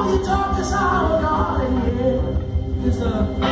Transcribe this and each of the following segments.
You talk darkness out on it. Is. a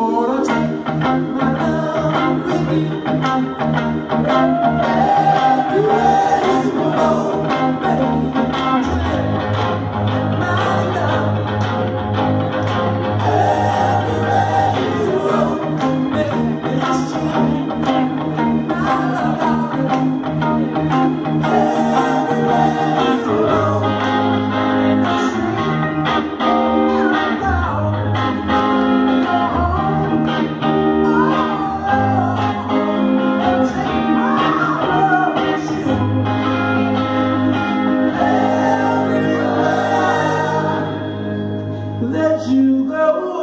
for a time. My love with me. meu